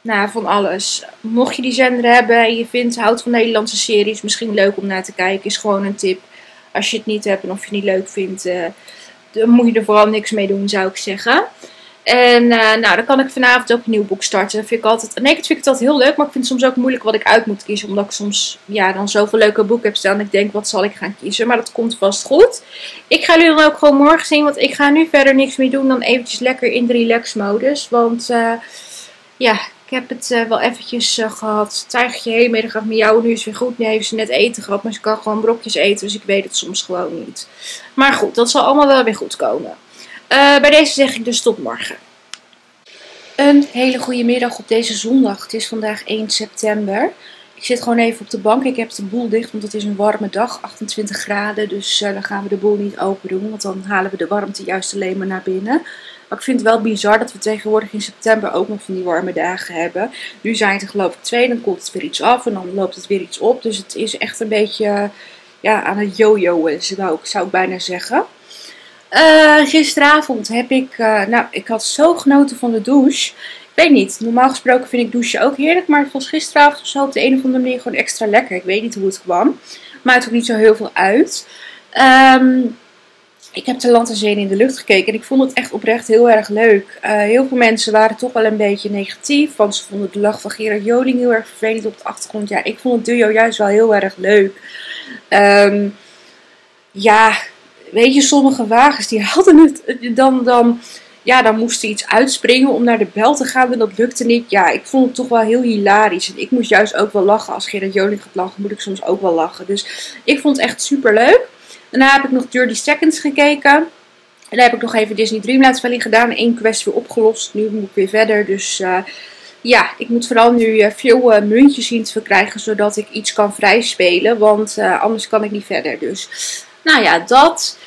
A: nou, van alles. Mocht je die zender hebben en je vindt, houdt van Nederlandse series, misschien leuk om naar te kijken, is gewoon een tip. Als je het niet hebt en of je het niet leuk vindt, uh, dan moet je er vooral niks mee doen, zou ik zeggen. En nou, dan kan ik vanavond ook een nieuw boek starten. Dat vind ik altijd, nee, ik vind het altijd heel leuk, maar ik vind het soms ook moeilijk wat ik uit moet kiezen. Omdat ik soms ja, dan zoveel leuke boeken heb staan. Ik denk, wat zal ik gaan kiezen? Maar dat komt vast goed. Ik ga jullie dan ook gewoon morgen zien, want ik ga nu verder niks meer doen dan eventjes lekker in de relax modus. Want ja, ik heb het uh, wel eventjes uh, gehad. Tijgertje, heen, middag gaat jou. Nu is weer goed. Nu heeft ze net eten gehad. Maar ze kan gewoon brokjes eten. Dus ik weet het soms gewoon niet. Maar goed, dat zal allemaal wel weer goed komen. Uh, bij deze zeg ik dus tot morgen. Een hele goede middag op deze zondag. Het is vandaag 1 september. Ik zit gewoon even op de bank. Ik heb de boel dicht, want het is een warme dag. 28 graden. Dus dan gaan we de boel niet open doen. Want dan halen we de warmte juist alleen maar naar binnen. Maar ik vind het wel bizar dat we tegenwoordig in september ook nog van die warme dagen hebben. Nu zijn het er geloof ik twee, dan komt het weer iets af en dan loopt het weer iets op. Dus het is echt een beetje ja, aan het jojoen, zou zou ik bijna zeggen. Uh, gisteravond heb ik, uh, nou, ik had zo genoten van de douche. Ik weet niet, normaal gesproken vind ik douchen ook heerlijk, maar het was gisteravond zo op de een of andere manier gewoon extra lekker. Ik weet niet hoe het kwam, maakt ook niet zo heel veel uit. Um, ik heb de land en zee in de lucht gekeken en ik vond het echt oprecht heel erg leuk. Uh, heel veel mensen waren toch wel een beetje negatief, want ze vonden de lach van Gerard Joling heel erg vervelend op de achtergrond. Ja, ik vond het duo juist wel heel erg leuk. Um, ja, weet je, sommige wagens die (laughs) hadden het dan, dan, ja, dan moesten iets uitspringen om naar de bel te gaan en dat lukte niet. Ja, ik vond het toch wel heel hilarisch. En ik moest juist ook wel lachen. Als Gerard Joling gaat lachen, moet ik soms ook wel lachen. Dus ik vond het echt super leuk. Daarna heb ik nog 30 Seconds gekeken. En daar heb ik nog even Disney Dreamlight Valley gedaan. Eén quest weer opgelost. Nu moet ik weer verder. Dus uh, ja, ik moet vooral nu uh, veel uh, muntjes zien te verkrijgen. Zodat ik iets kan vrijspelen. Want anders kan ik niet verder. Dus nou ja, dat.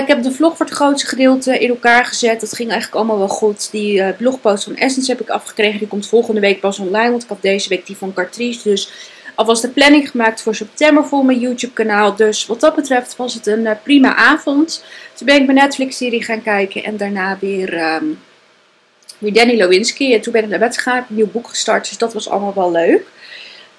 A: ik heb de vlog voor het grootste gedeelte in elkaar gezet. Dat ging eigenlijk allemaal wel goed. Die blogpost van Essence heb ik afgekregen. Die komt volgende week pas online. Want ik had deze week die van Cartrice. Dus alvast de planning gemaakt voor september voor mijn YouTube kanaal. Dus wat dat betreft was het een uh, prima avond. Toen ben ik mijn Netflix serie gaan kijken en daarna weer, um, weer Danny Lewinsky. En toen ben ik naar bed gegaan, heb nieuw boek gestart. Dus dat was allemaal wel leuk.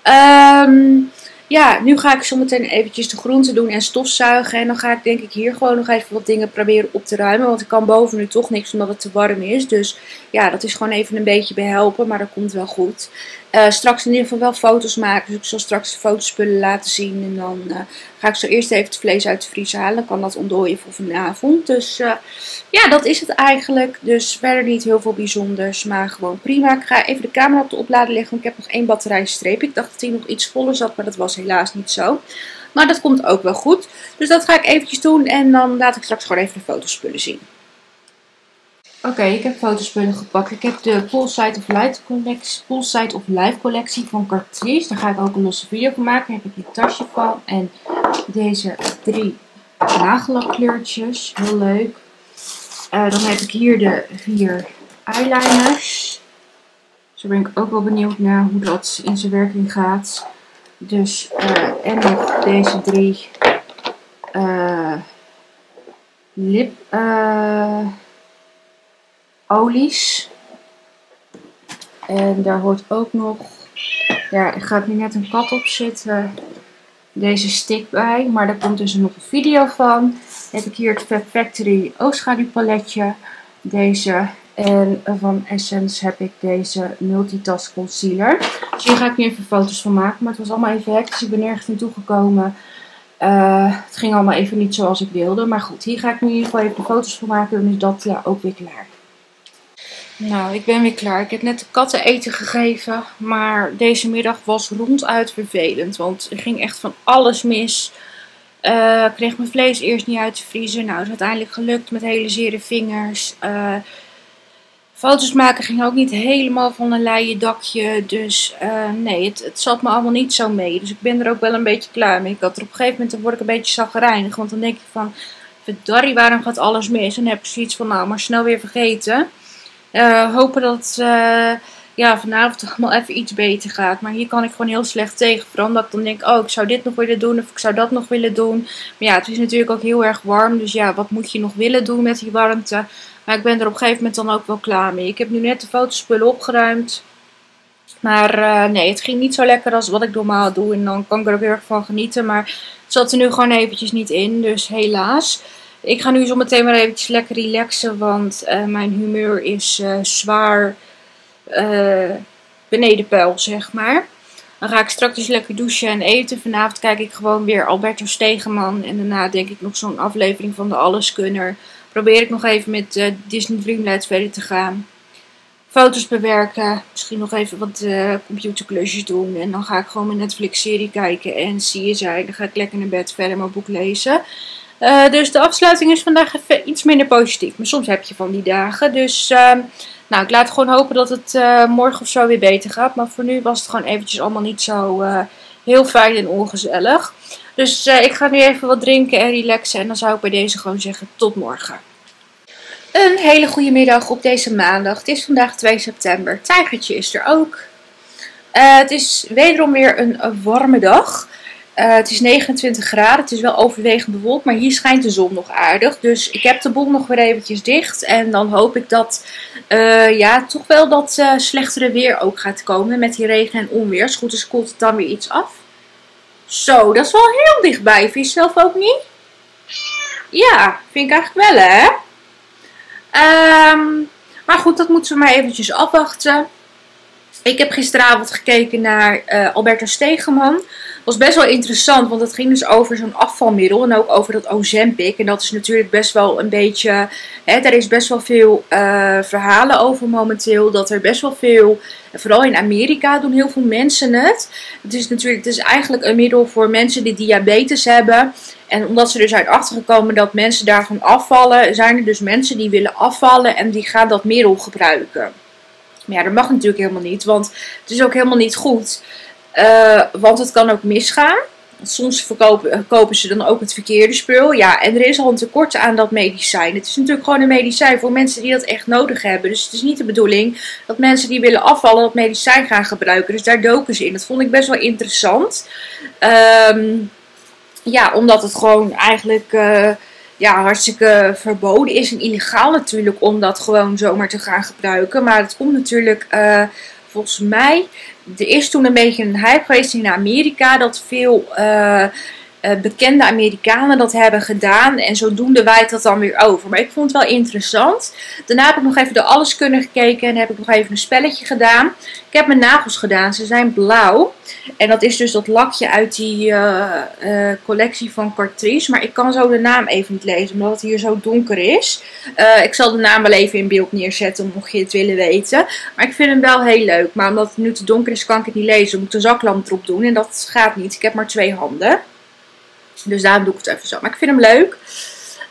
A: Um, ja, nu ga ik zometeen eventjes de groenten doen en stofzuigen. En dan ga ik denk ik hier gewoon nog even wat dingen proberen op te ruimen. Want ik kan boven nu toch niks omdat het te warm is. Dus ja, dat is gewoon even een beetje behelpen. Maar dat komt wel goed. Uh, straks in ieder geval wel foto's maken. Dus ik zal straks de fotospullen laten zien. En dan uh, ga ik zo eerst even het vlees uit de vriezer halen. Dan kan dat ontdooien voor vanavond. Dus uh, ja, dat is het eigenlijk. Dus verder niet heel veel bijzonders. Maar gewoon prima. Ik ga even de camera op de oplader leggen. Want ik heb nog één batterijstreep. Ik dacht dat die nog iets voller zat. Maar dat was helaas niet zo. Maar dat komt ook wel goed. Dus dat ga ik eventjes doen. En dan laat ik straks gewoon even de fotospullen zien. Oké, ik heb fotospullen gepakt. Ik heb de Poolside of Life collectie, of Life collectie van Cartrice. Daar ga ik ook een losse video van maken. Daar heb ik dit tasje van. En deze drie nagellak-kleurtjes. Heel leuk. Uh, dan heb ik hier de vier eyeliners. Zo ben ik ook wel benieuwd naar hoe dat in zijn werking gaat. Dus, uh, en nog deze drie uh, lip olies. En daar hoort ook nog, ja, er gaat nu net een kat op zitten, deze stick bij. Maar daar komt dus nog een video van. Dan heb ik hier het Fat Factory oogschaduwpaletje. Deze. En van Essence heb ik deze Multitask Concealer. Dus hier ga ik nu even foto's van maken. Maar het was allemaal even hectisch. Ik ben nergens naartoe gekomen. Uh, het ging allemaal even niet zoals ik wilde. Maar goed, hier ga ik nu in ieder geval even foto's van maken. Dan is dat ja, ook weer klaar. Nou, ik ben weer klaar. Ik heb net de katten eten gegeven. Maar deze middag was ronduit vervelend. Want er ging echt van alles mis. Uh, ik kreeg mijn vlees eerst niet uit de vriezer. Nou, het is uiteindelijk gelukt met hele zere vingers. Uh, foto's maken ging ook niet helemaal van een leien dakje. Dus uh, nee, het, het zat me allemaal niet zo mee. Dus ik ben er ook wel een beetje klaar mee. Ik had er op een gegeven moment, dan word ik een beetje zagrijnig. Want dan denk je van, verdarrie, waarom gaat alles mis? En dan heb ik zoiets van, nou, maar snel weer vergeten. Uh, hopen dat uh, ja, vanavond allemaal even iets beter gaat. Maar hier kan ik gewoon heel slecht tegen. Vooral omdat ik dan denk, oh, ik zou dit nog willen doen of ik zou dat nog willen doen. Maar ja, het is natuurlijk ook heel erg warm. Dus ja, wat moet je nog willen doen met die warmte? Maar ik ben er op een gegeven moment dan ook wel klaar mee. Ik heb nu net de fotospullen opgeruimd. Maar uh, nee, het ging niet zo lekker als wat ik normaal doe. En dan kan ik er ook heel erg van genieten. Maar het zat er nu gewoon eventjes niet in. Dus helaas. Ik ga nu zo meteen maar eventjes lekker relaxen, want uh, mijn humeur is uh, zwaar uh, beneden peil, zeg maar. Dan ga ik straks dus lekker douchen en eten. Vanavond kijk ik gewoon weer Alberto Stegeman. En daarna denk ik nog zo'n aflevering van de Alleskunner. Probeer ik nog even met Disney Dreamlight verder te gaan foto's bewerken. Misschien nog even wat computerklusjes doen. En dan ga ik gewoon mijn Netflix-serie kijken en zie je zij. Dan ga ik lekker naar bed verder mijn boek lezen. Uh, dus de afsluiting is vandaag even iets minder positief. Maar soms heb je van die dagen. Dus uh, nou, ik laat gewoon hopen dat het uh, morgen of zo weer beter gaat. Maar voor nu was het gewoon eventjes allemaal niet zo heel fijn en ongezellig. Dus ik ga nu even wat drinken en relaxen. En dan zou ik bij deze gewoon zeggen tot morgen. Een hele goede middag op deze maandag. Het is vandaag 2 september. Tijgertje is er ook. Het is wederom weer een, warme dag. Uh, het is 29 graden. Het is wel overwegend bewolkt, maar hier schijnt de zon nog aardig. Dus ik heb de boel nog weer eventjes dicht. En dan hoop ik dat uh, ja, toch wel dat slechtere weer ook gaat komen met die regen en onweer. Als goed is koelt het dan weer iets af. Zo, dat is wel heel dichtbij. Vind je zelf ook niet? Ja, vind ik eigenlijk wel hè. Um, maar goed, dat moeten we maar eventjes afwachten. Ik heb gisteravond gekeken naar uh, Alberto Stegeman. was best wel interessant, want het ging dus over zo'n afvalmiddel. En ook over dat Ozempic. En dat is natuurlijk best wel een beetje... Hè, daar is best wel veel uh, verhalen over momenteel. Dat er best wel veel... Vooral in Amerika doen heel veel mensen het. Het is natuurlijk het is eigenlijk een middel voor mensen die diabetes hebben. En omdat ze dus uit achtergekomen dat mensen daarvan afvallen, zijn er dus mensen die willen afvallen en die gaan dat middel gebruiken. Maar ja, dat mag natuurlijk helemaal niet, want het is ook helemaal niet goed. Uh, want het kan ook misgaan. Soms verkopen, kopen ze dan ook het verkeerde spul. Ja, en er is al een tekort aan dat medicijn. Het is natuurlijk gewoon een medicijn voor mensen die dat echt nodig hebben. Dus het is niet de bedoeling dat mensen die willen afvallen dat medicijn gaan gebruiken. Dus daar doken ze in. Dat vond ik best wel interessant. Um, ja, omdat het gewoon eigenlijk uh, ja, hartstikke verboden is en illegaal natuurlijk om dat gewoon zomaar te gaan gebruiken. Maar het komt natuurlijk uh, volgens mij. Er is toen een beetje een hype geweest in Amerika dat veel. Uh, uh, bekende Amerikanen dat hebben gedaan. En zodoende wijt dat dan weer over. Maar ik vond het wel interessant. Daarna heb ik nog even de alles kunnen gekeken. En heb ik nog even een spelletje gedaan. Ik heb mijn nagels gedaan. Ze zijn blauw. En dat is dus dat lakje uit die uh, uh, collectie van Cartrice. Maar ik kan zo de naam even niet lezen. Omdat het hier zo donker is. ik zal de naam wel even in beeld neerzetten. Mocht je het willen weten. Maar ik vind hem wel heel leuk. Maar omdat het nu te donker is kan ik het niet lezen. Ik moet de zaklamp erop doen. En dat gaat niet. Ik heb maar twee handen. Dus daarom doe ik het even zo. Maar ik vind hem leuk.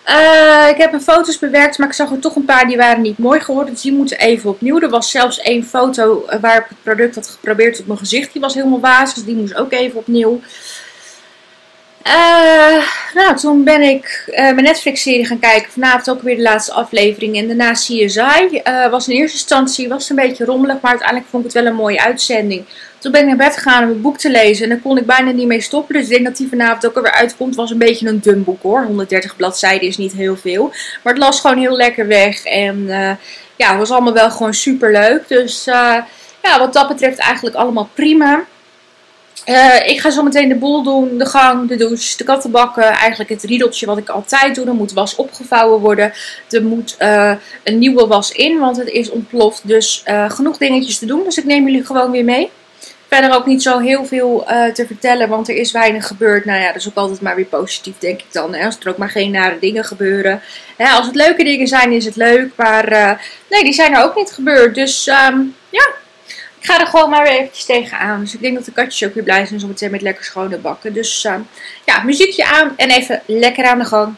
A: Uh, ik heb mijn foto's bewerkt, maar ik zag er toch een paar die waren niet mooi geworden. Dus die moeten even opnieuw. Er was zelfs één foto waar ik het product had geprobeerd op mijn gezicht. Die was helemaal wazig, dus die moest ook even opnieuw. Uh, nou, toen ben ik uh, mijn Netflix-serie gaan kijken. Vanavond ook weer de laatste aflevering. En daarna CSI. Uh, was in eerste instantie was een beetje rommelig, maar uiteindelijk vond ik het wel een mooie uitzending. Toen ben ik naar bed gegaan om een boek te lezen. En daar kon ik bijna niet mee stoppen. Dus ik denk dat die vanavond ook alweer uitkomt. Het was een beetje een dun boek hoor. 130 bladzijden is niet heel veel. Maar het las gewoon heel lekker weg. En ja, het was allemaal wel gewoon super leuk. Dus ja, wat dat betreft eigenlijk allemaal prima. Uh, ik ga zo meteen de boel doen, de gang, de douche, de kattenbakken. Eigenlijk het riedeltje wat ik altijd doe. Er moet was opgevouwen worden. Er moet een nieuwe was in, want het is ontploft. Dus genoeg dingetjes te doen. Dus ik neem jullie gewoon weer mee. Verder ook niet zo heel veel te vertellen, want er is weinig gebeurd. Nou ja, dat is ook altijd maar weer positief, denk ik dan. Hè? Als er ook maar geen nare dingen gebeuren. Hè, als het leuke dingen zijn, is het leuk. Maar nee, die zijn er ook niet gebeurd. Dus um, ja, ik ga er gewoon maar weer eventjes tegenaan. Dus ik denk dat de katjes ook weer blij zijn meteen met lekker schone bakken. Dus uh, ja, muziekje aan en even lekker aan de gang.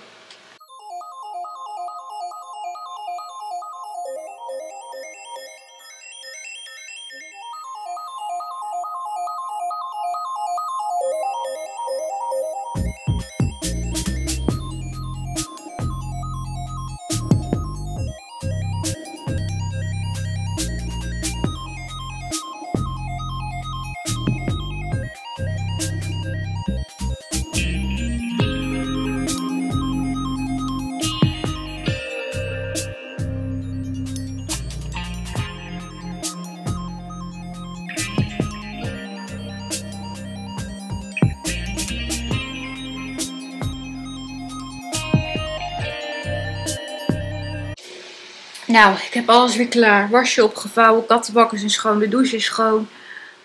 A: Nou, ik heb alles weer klaar. Wasje opgevouwen, kattenbakken zijn schoon, de douche is schoon,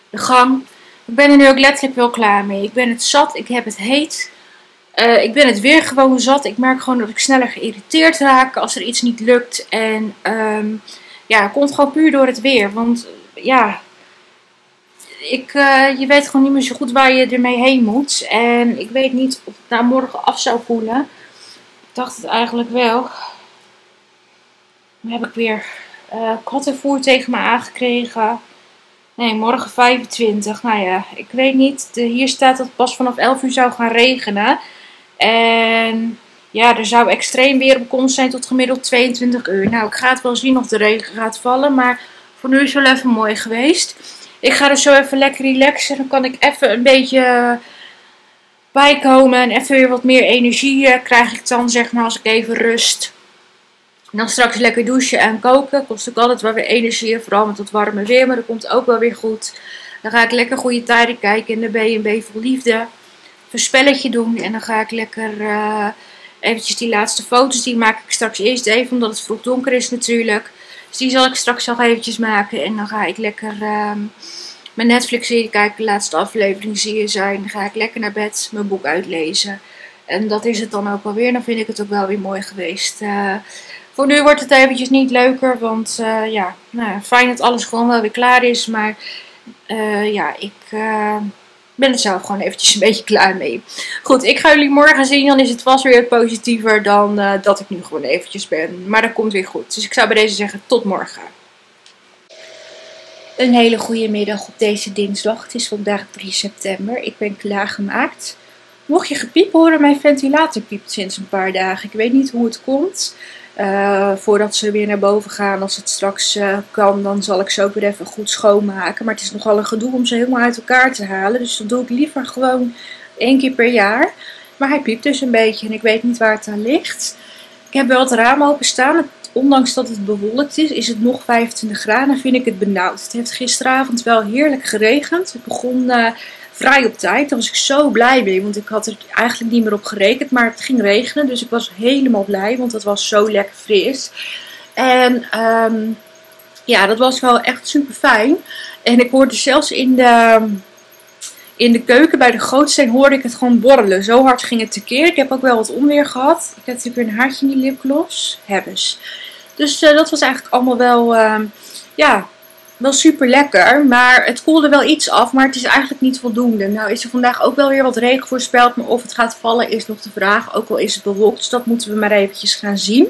A: de gang. Ik ben er nu ook letterlijk wel klaar mee. Ik ben het zat, ik heb het heet. Eh, ik ben het weer gewoon zat. Ik merk gewoon dat ik sneller geïrriteerd raak als er iets niet lukt. En um, ja, het komt gewoon puur door het weer. Want ja, ik, uh, je weet gewoon niet meer zo goed waar je ermee heen moet. En ik weet niet of het nou morgen af zou voelen. Ik dacht het eigenlijk wel. Dan heb ik weer uh, kattenvoer tegen me aangekregen. Nee, morgen 25. Nou ja, ik weet niet. Hier staat dat het pas vanaf 11 uur zou gaan regenen. En ja, er zou extreem weer op komst zijn tot gemiddeld 22 uur. Nou, ik ga het wel zien of de regen gaat vallen. Maar voor nu is het wel even mooi geweest. Ik ga er zo even lekker relaxen. Dan kan ik even een beetje bijkomen. En even weer wat meer energie eh, krijg ik dan, zeg maar, als ik even rust. Dan straks lekker douchen en koken. Kost ook altijd wel weer energie. Vooral met het warme weer. Maar dat komt ook wel weer goed. Dan ga ik lekker goede tijden kijken in de B&B vol liefde. Een doen. En dan ga ik lekker uh, eventjes die laatste foto's. Die maak ik straks eerst even. Omdat het vroeg donker is natuurlijk. Dus die zal ik straks nog eventjes maken. En dan ga ik lekker uh, mijn Netflix-serie kijken. De laatste aflevering zie je zijn. Dan ga ik lekker naar bed. Mijn boek uitlezen. En dat is het dan ook alweer. Dan vind ik het ook wel weer mooi geweest. Uh, voor nu wordt het eventjes niet leuker, want uh, ja, nou, fijn dat alles gewoon wel weer klaar is. Maar uh, ja, ik uh, ben er zelf gewoon eventjes een beetje klaar mee. Goed, ik ga jullie morgen zien. Dan is het vast weer positiever dan dat ik nu gewoon eventjes ben. Maar dat komt weer goed. Dus ik zou bij deze zeggen, tot morgen. Een hele goede middag op deze dinsdag. Het is vandaag 3 september. Ik ben klaargemaakt. Mocht je gepiep horen, mijn ventilator piept sinds een paar dagen. Ik weet niet hoe het komt. Uh, voordat ze weer naar boven gaan, als het straks uh, kan, dan zal ik ze ook weer even goed schoonmaken. Maar het is nogal een gedoe om ze helemaal uit elkaar te halen. Dus dat doe ik liever gewoon één keer per jaar. Maar hij piept dus een beetje en ik weet niet waar het aan ligt. Ik heb wel het raam openstaan. Ondanks dat het bewolkt is, is het nog 25 graden en vind ik het benauwd. Het heeft gisteravond wel heerlijk geregend. Het begon uh, vrij op tijd. Daar was ik zo blij mee, want ik had er eigenlijk niet meer op gerekend. Maar het ging regenen, dus ik was helemaal blij, want het was zo lekker fris. En um, ja, dat was wel echt super fijn. En ik hoorde zelfs in de, in de keuken bij de gootsteen hoorde ik het gewoon borrelen. Zo hard ging het tekeer. Ik heb ook wel wat onweer gehad. Ik heb natuurlijk weer een haartje in die lipgloss. Hebbes. Dus uh, dat was eigenlijk allemaal wel, uh, ja, wel super lekker. Maar het koelde wel iets af, maar het is eigenlijk niet voldoende. Nou is er vandaag ook wel weer wat regen voorspeld. Maar of het gaat vallen is nog de vraag. Ook al is het bewolkt, dus dat moeten we maar eventjes gaan zien.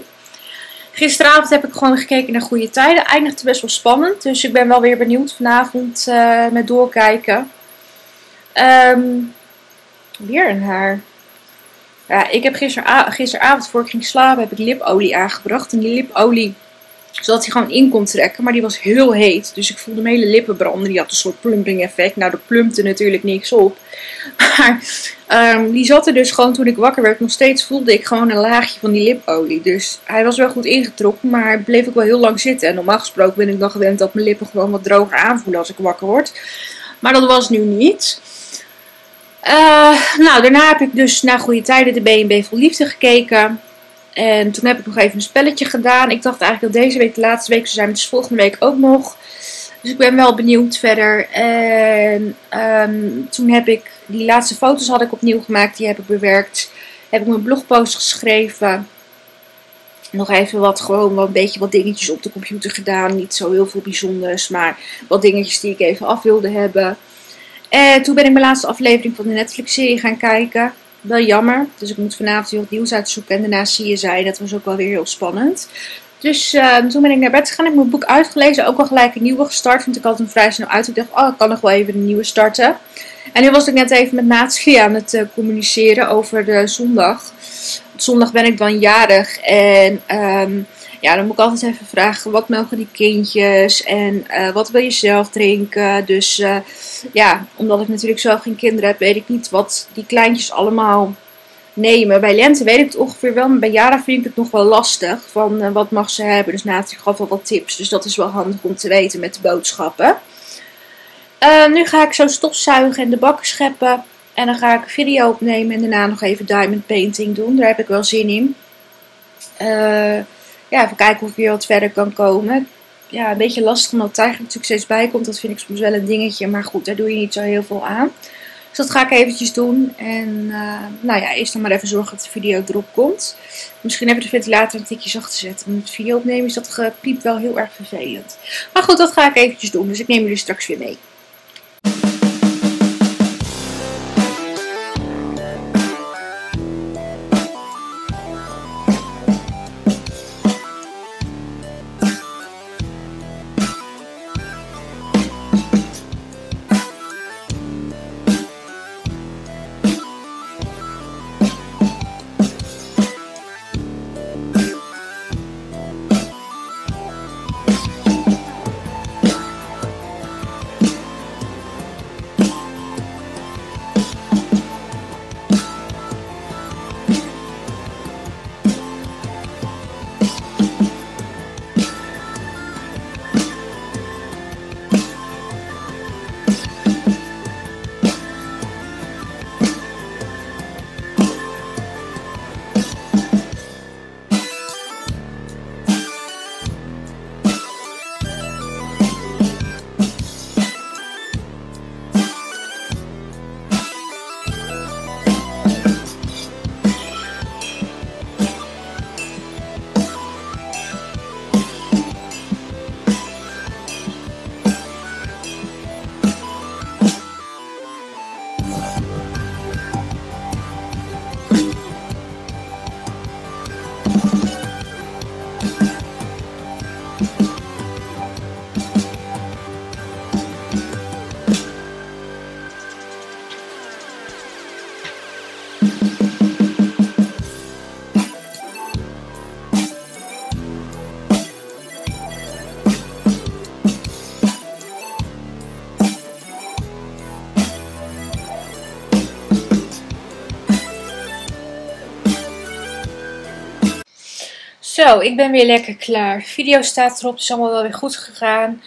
A: Gisteravond heb ik gewoon gekeken naar goede tijden. Eindigde best wel spannend. Dus ik ben wel weer benieuwd vanavond met doorkijken. Um, weer een haar. Ja, ik heb gisteravond, gisteravond voor ik ging slapen heb ik lipolie aangebracht. En die lipolie zodat hij gewoon in kon trekken. Maar die was heel heet. Dus ik voelde mijn hele lippen branden. Die had een soort plumping effect. Nou, er plumpte natuurlijk niks op. (laughs) Maar um, die zat er dus gewoon toen ik wakker werd. Nog steeds voelde ik gewoon een laagje van die lipolie. Dus hij was wel goed ingetrokken. Maar bleef ook wel heel lang zitten. En normaal gesproken ben ik dan gewend dat mijn lippen gewoon wat droger aanvoelen als ik wakker word. Maar dat was nu niet. Uh, nou, daarna heb ik dus naar goede tijden de B&B vol liefde gekeken. En toen heb ik nog even een spelletje gedaan. Ik dacht eigenlijk dat deze week de laatste week zou zijn. Dus volgende week ook nog. Dus ik ben wel benieuwd verder. En um, toen heb ik die laatste foto's had ik opnieuw gemaakt. Die heb ik bewerkt. Heb ik mijn blogpost geschreven. Nog even wat gewoon wat een beetje wat dingetjes op de computer gedaan. Niet zo heel veel bijzonders. Maar wat dingetjes die ik even af wilde hebben. En toen ben ik mijn laatste aflevering van de Netflix serie gaan kijken wel jammer. Dus ik moet vanavond weer wat nieuws uitzoeken. En daarna zie je zij. Dat was ook wel weer heel spannend. Dus uh, toen ben ik naar bed gegaan. Ik heb mijn boek uitgelezen. Ook al gelijk een nieuwe gestart. Want ik had hem vrij snel uit. Ik dacht, oh, ik kan nog wel even een nieuwe starten. En nu was ik net even met Naatschie aan het uh, communiceren over de zondag. zondag ben ik dan jarig. En um, ja, dan moet ik altijd even vragen, wat mogen die kindjes en uh, wat wil je zelf drinken? Dus uh, ja, omdat ik natuurlijk zelf geen kinderen heb, weet ik niet wat die kleintjes allemaal nemen. Bij Lente weet ik het ongeveer wel, maar bij Jara vind ik het nog wel lastig. Van uh, wat mag ze hebben? Dus Nathalie gaf wel wat tips, dus dat is wel handig om te weten met de boodschappen. nu ga ik zo stofzuigen en de bakken scheppen. En dan ga ik een video opnemen en daarna nog even diamond painting doen. Daar heb ik wel zin in. Eh ja, even kijken of weer wat verder kan komen. Ja, een beetje lastig omdat Tiger natuurlijk steeds bij komt. Dat vind ik soms wel een dingetje. Maar goed, daar doe je niet zo heel veel aan. Dus dat ga ik eventjes doen. En uh, nou ja, eerst dan maar even zorgen dat de video erop komt. Misschien heb ik de ventilator een tikje zacht te zetten. Met video opnemen is dat gepiep wel heel erg vervelend. Maar goed, dat ga ik eventjes doen. Dus ik neem jullie straks weer mee. Zo, ik ben weer lekker klaar. De video staat erop, het is allemaal wel weer goed gegaan.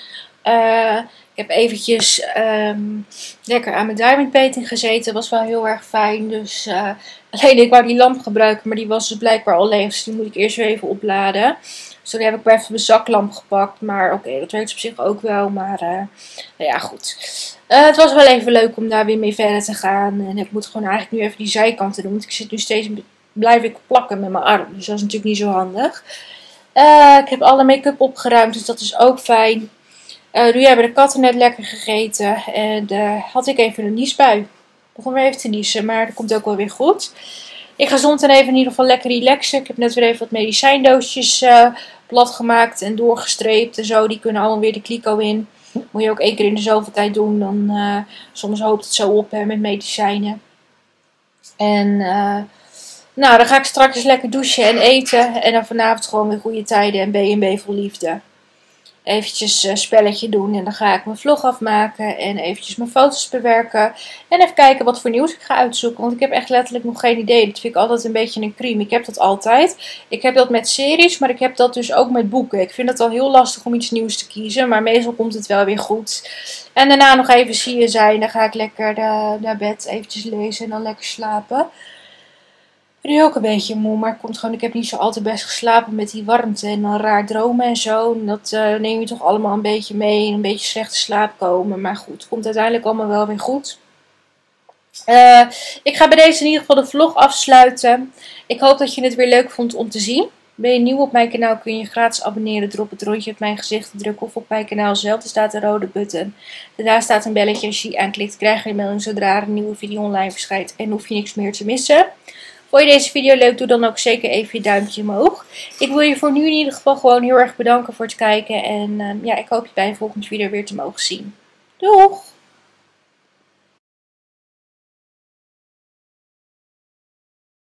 A: Uh, ik heb eventjes um, lekker aan mijn diamond painting gezeten. was wel heel erg fijn. Dus uh, alleen ik wou die lamp gebruiken, maar die was dus blijkbaar al leeg. Dus die moet ik eerst weer even opladen. Dus toen heb ik maar even mijn zaklamp gepakt. Maar oké, dat werkt op zich ook wel. Maar uh, nou ja, goed. het was wel even leuk om daar weer mee verder te gaan. En ik moet gewoon eigenlijk nu even die zijkanten doen. Want ik zit nu steeds blijf ik plakken met mijn arm. Dus dat is natuurlijk niet zo handig. Uh, ik heb alle make-up opgeruimd, dus dat is ook fijn. Uh, nu hebben de katten net lekker gegeten. En uh, had ik even een niesbui. Begon weer even te niezen, maar dat komt ook wel weer goed. Ik ga zondag even in ieder geval lekker relaxen. Ik heb net weer even wat medicijndoosjes plat gemaakt en doorgestreept en zo. Die kunnen allemaal weer de kliko in. Moet je ook één keer in de zoveel tijd doen. Dan, soms hoopt het zo op hè, met medicijnen. En nou, dan ga ik straks lekker douchen en eten. En dan vanavond gewoon weer goede tijden en B&B vol liefde. Eventjes een spelletje doen en dan ga ik mijn vlog afmaken en eventjes mijn foto's bewerken. En even kijken wat voor nieuws ik ga uitzoeken, want ik heb echt letterlijk nog geen idee. Dat vind ik altijd een beetje een crime. Ik heb dat altijd. Ik heb dat met series, maar ik heb dat dus ook met boeken. Ik vind het al heel lastig om iets nieuws te kiezen, maar meestal komt het wel weer goed. En daarna nog even je zijn, dan ga ik lekker naar bed eventjes lezen en dan lekker slapen nu ook een beetje moe, maar komt gewoon, ik heb niet zo altijd best geslapen met die warmte en dan raar dromen en zo. En dat uh, neem je toch allemaal een beetje mee en een beetje slechte slaap komen. Maar goed, komt uiteindelijk allemaal wel weer goed. Uh, ik ga bij deze in ieder geval de vlog afsluiten. Ik hoop dat je het weer leuk vond om te zien. Ben je nieuw op mijn kanaal kun je gratis abonneren door op het rondje op mijn gezicht te drukken of op mijn kanaal zelf. Er staat een rode button. Daar staat een belletje. Als je aanklikt krijg je een melding zodra er een nieuwe video online verschijnt en hoef je niks meer te missen. Vond je deze video leuk? Doe dan ook zeker even je duimpje omhoog. Ik wil je voor nu in ieder geval gewoon heel erg bedanken voor het kijken. En uh, ja, ik hoop je bij een volgende video weer te mogen zien. Doeg!